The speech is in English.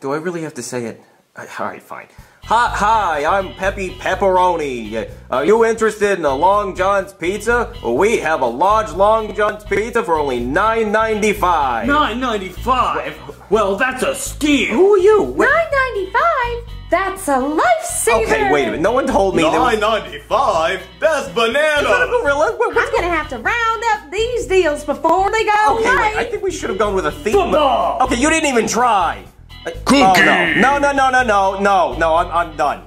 Do I really have to say it? Uh, All right, fine. Hi, hi, I'm Peppy Pepperoni. Are you interested in a Long John's pizza? We have a large Long John's pizza for only $9.95. Nine ninety five. Well, that's a steal. Who are you? Wait- Nine ninety-five. That's a lifesaver. Okay, wait a minute. No one told me there was... Nine ninety five. That's banana. Gorilla? What- what's I'm gonna have to round up these deals before they go Okay, away. wait, I think we should have gone with a theme. Football. Okay, you didn't even try. Cookie. Oh, no. no, no, no, no, no, no, no, I'm, I'm done.